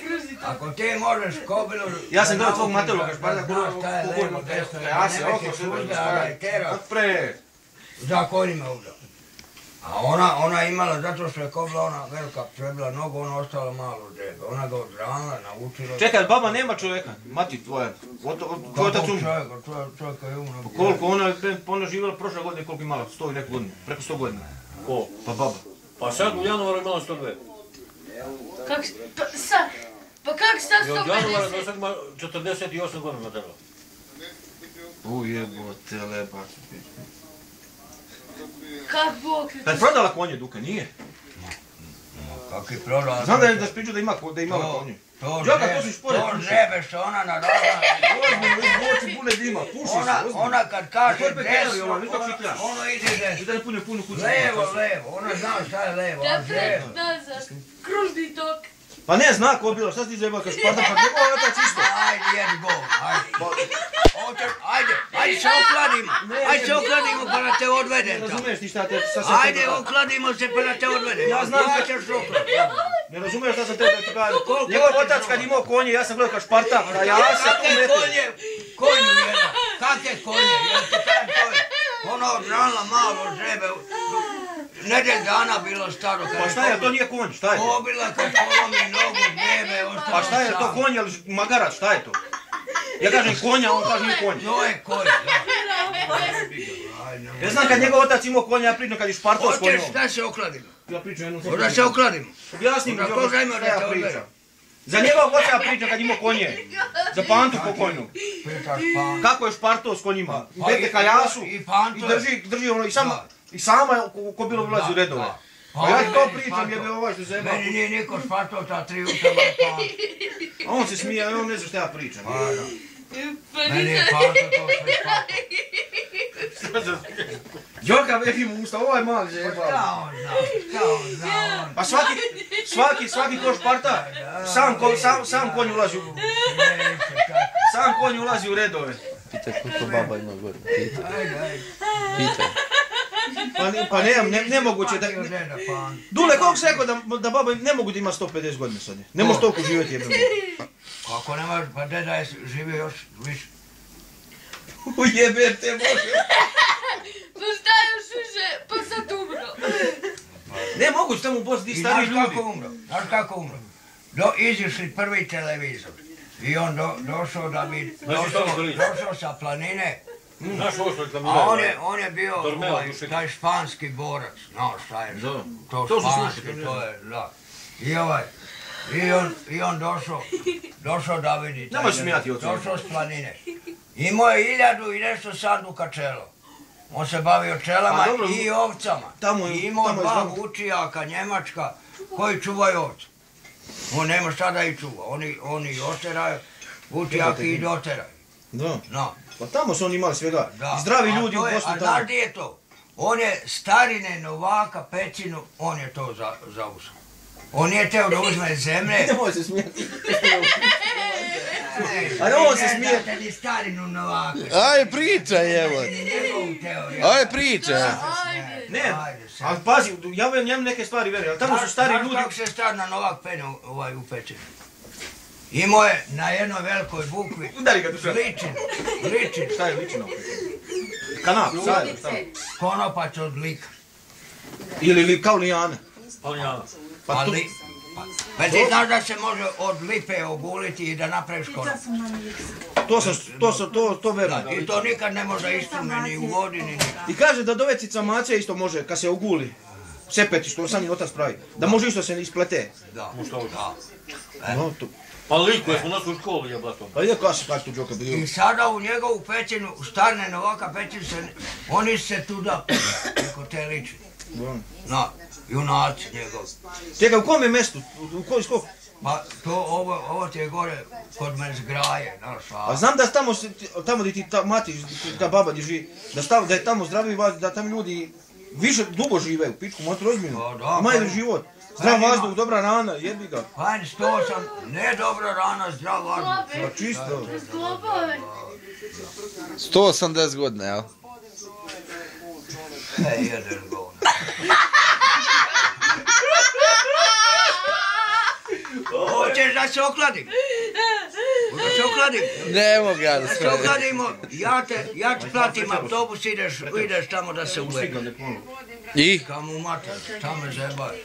Kruži to. Ako ti možeš kobilu... Ja sam da gledao tvog naučiš Mateju da- kad šparta da kuru, znaš šta je kukujem od desno. Ja se oko da je tera. Pre. Za konjima udao. A ona, ona je imala, zato što je kobila ona velika prebila nogu, ona ostala malo žebe. Ona ga odranila, naučila... Čekaj, baba nema čovjeka, mati tvoja. Tvoj otac umro. čovjeka, čovjek, čovjeka je umro. Koliko? Ona je ona je živjela prošle godine, koliko imala? Sto i neku godinu. Preko sto godina. Ko? Pa baba. Pa sad u januaru imala 102. Kak, pa, sa, pa kak sad I od januara do 150? sad ima 48 godina treba. Ujebote, lepa. Kak bok je Da je prodala konje Duka, nije? Kakvi prodala... Znam da je da spričao da ima, da je imala konje. To žebe, što ona naravna... Oči pune dima, puši Ona, se, ozbiljno. ona kad kaže je desno, kako ono ide desno. I da je pune punu kuću. Levo, levo, ona zna šta je levo, a Napred, žebe. nazad, kružni tok. Pa ne zna ko bilo, šta si ti zajebao kad Sparta, pa njegov otac isto. Ajde, jedi gol, ajde. Hoće, ajde, se okladimo, ajde se okladimo pa da te Ne odvedem tamo. razumiješ ti šta te, šta sam Ajde, te okladimo se pa da te odvedem. Ja znam Ja da- ćeš okladiti. Ne razumiješ šta sam te da ti kažem. Koliko Njegov otac kad imao konje, ja sam gledao kad Sparta, a ja sam tu konje, konju jedan, kakve konje, jel ti kažem to je, ona odranila malo žebe, nedelj dana bilo staro. Pa šta je, to nije konj, šta je to? Pobila kad polomi nogu, žebe, ostalo Pa šta je to konj magarac, šta je to? Ja kažem konja, on kaže konj. To je konj, Ja znam kad njegov otac imao konja, ja pričam kad je Spartao s Hoćeš konjom. da se okladimo? Ja pričam jednu Hoćeš da se okladimo? Objasni mi Onda šta da ja pričam. Za njegovog oca ja pričam kad imao konje. Za pantu pokojnu. Kako je Spartao s konjima. Pa i- Idete ka jasu i drži, drži ono i sama, i sama je ko, bilo ulazi u redove. Da. Pa ja Pa to pričam jebe ovaj što se jeba. Meni nije niko špartao ta tri pan. A on se smije, a on ne zna šta ja pričam. Pa da. Pa Meni je panto to sve špartao. Đoka vefi mu usta, ovaj mali se jeba. Šta on zna? Šta on zna? On Pa svaki, svaki, svaki ko Sparta, sam, ko, sam, sam konj ulazi u, sam konj ulazi u redove. Pitaj koliko baba ima godina. Pitaj. Pitaj. Pa, ne- pa ne, ne, nemoguće da... Deda pan. Dule, koliko se rekao da, da baba ne mogu da ima 150 godina sad? Ne može toliko živjeti jebem. Ako nemaš, pa deda je živio još više. Ujebe te Bože. Pa šta još više? Pa sad umro. Ne mogu tamo u Bosni I stari znaš kako ljudi. umro? Znaš kako umro? Do, izišli prvi televizor. I on do, došao da bi, došao, došao sa planine, Znaš ovo što a reklamiraju? on je, on je bio ovaj, taj španski borac, znaš šta je, Da. to španski, to je, da. I ovaj, i on, i on došao, došao da vidi. taj Nemoj smijati od toga. Došao s planine. Imao je hiljadu i nešto sanduka čelo. On se bavio čelama dobro, i ovcama. tamo je- I imao tamo je dva vučijaka Njemačka koji čuvaju ovce. On nema šta da ih čuva. Oni, oni oteraju, vučijaki i doteraju. Da. No, Pa tamo su oni imali svega. da. I zdravi A ljudi u je- Bosni A znaš gdje je to? On je starine Novaka Pecinu, on je to za, zauzeo. On nije teo da uzme zemlje. Nemoj se smijati. A on se ne smije. znate ni starinu Novaka. Aj pričaj evo. Aj pričaj. Ajde. Ne, ali pazi, ja njemu neke stvari vjerujem, ali tamo su stari Znaš ljudi... kako se star na Novak Pene ovaj, u Pečinu? Imao je na jednoj velikoj bukvi Udari ga duša. ličin, ličin, Šta je lično? Kanap, šta? konopac od lika. Ili li, kao lijana. Pa Pa tu, li, pa, pa ti znaš da se može od lipe oguliti i da napraviš konopac? to sam, to sam, to, to verujem. I to nikad ne može istrume ni u vodi ni nikad. I kaže da dovecica mace isto može, kad se oguli, sepeti, što sam njen otac pravi, da može isto se isplete. Da, da. No, to, Pa lik koji smo nas u školu jeblatom. pa ide se kaže tu džoka I bio. sada u njegovu pećinu, u starne Novaka pećinu se, oni se tuda preko te ličine. Na, junaci njegovi. Čekaj, u kome mjestu? U, u koji skok? Pa to, ovo, ovo ti je gore kod Mezgraje, znaš, A a... znam da tamo, se, tamo gdje ti ta mati, ta baba gdje živi, da, stav, da je tamo zdravi da tamo ljudi više dugo žive u pičku, motor ozbiljno. Pa da, Imaju pa- li život? Zdrav pa vazduh, dobra rana, jebi ga. Hajde, sto sam, ne dobra rana, zdrav vazduh. Pa čisto. Sloboj. 180 godina, jel? E, jedan govno. Hoćeš da se okladim? Da se okladim? Ne mogu ja da se okladimo, ja te, ja ti platim autobus, ideš, ideš tamo da se uvedi. I? Kamo u mater, tamo je zajebaj.